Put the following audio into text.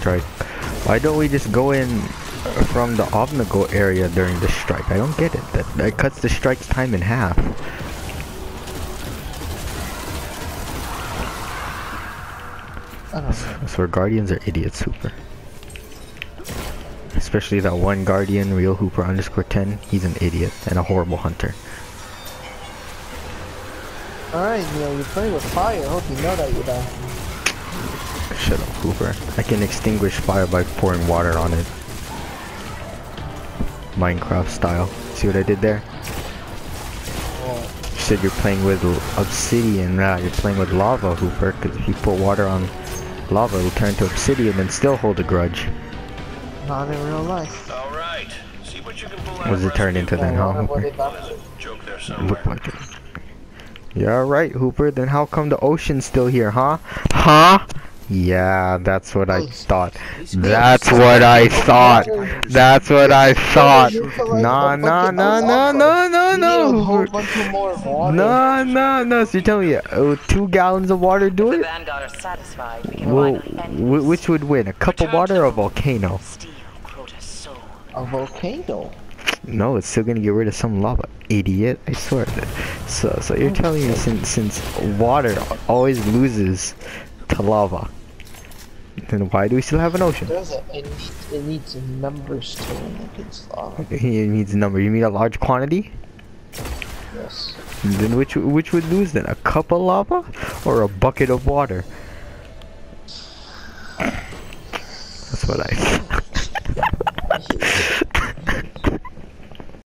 strike. Why don't we just go in from the Obnago area during the strike? I don't get it. That, that cuts the strike's time in half. Know. I swear Guardians are idiots, Hooper. Especially that one Guardian, Real Hooper underscore 10. He's an idiot and a horrible hunter. Alright, Neil, you play with fire. Hope you know that you don't. Shut up, Hooper. I can extinguish fire by pouring water on it. Minecraft style. See what I did there? You said you're playing with obsidian. Nah, you're playing with lava, Hooper. Because if you put water on lava, it'll turn to obsidian and still hold a grudge. not in real life. All right. See what you can pull out. What does it turn into then, huh, what Hooper? it up to. Joke there Look like it. Yeah, right, Hooper. Then how come the ocean's still here, huh? Huh? Yeah, that's what I thought. That's what I thought. That's what I thought. Nah, nah, nah, nah, nah, nah, You need a no. whole Hooper. bunch of more water. No, no, no. So you're telling me uh, two gallons of water do it? Vanguard are satisfied. We can Well, rely on wh- endless which would win, a cup of water or a volcano? steel Crota soul. A volcano. No, it's still gonna get rid of some lava, idiot. I swear. So, so you're telling me since since water always loses to lava, then why do we still have an ocean? It? It needs, it needs numbers to win against lava. It needs a number. You mean a large quantity? Yes. Then which which would lose then? A cup of lava or a bucket of water? That's what I